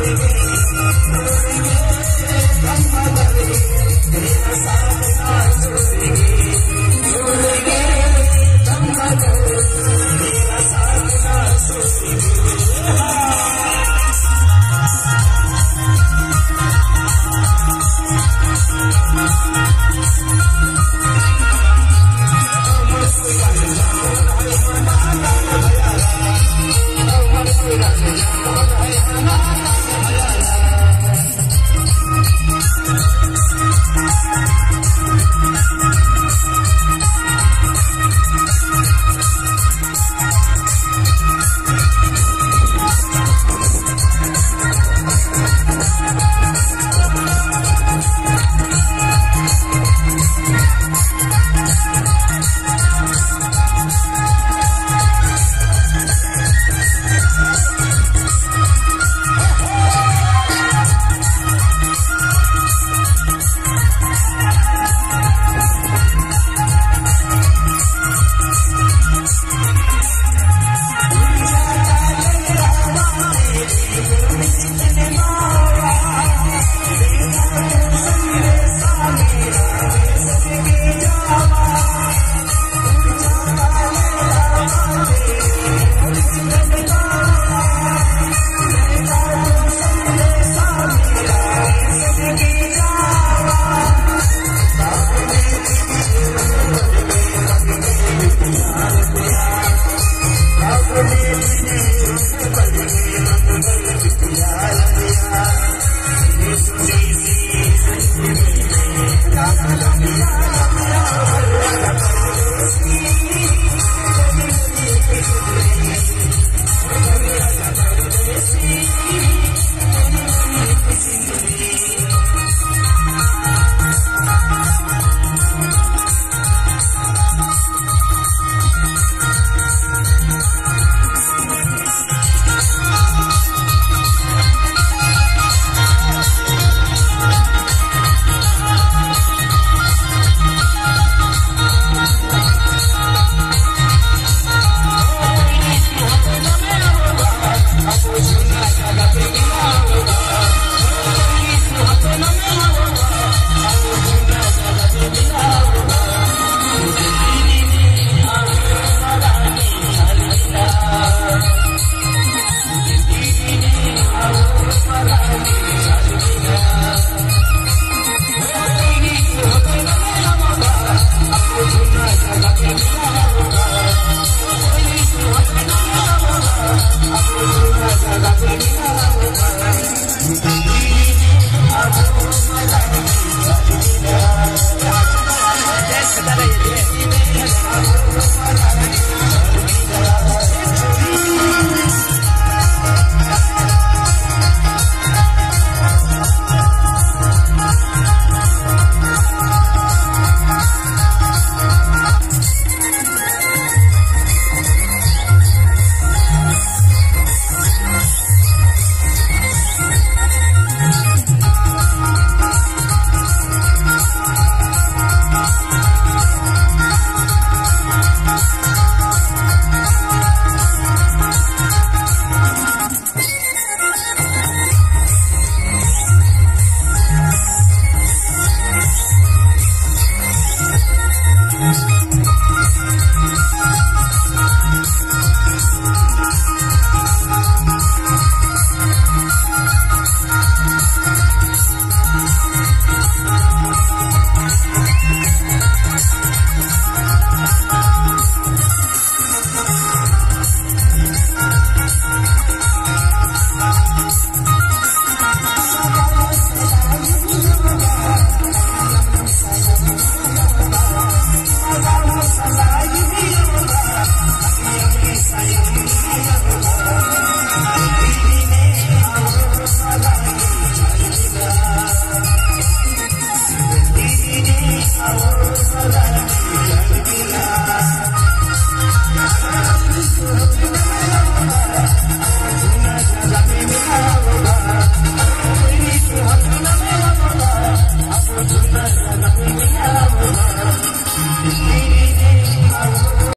I'm Thank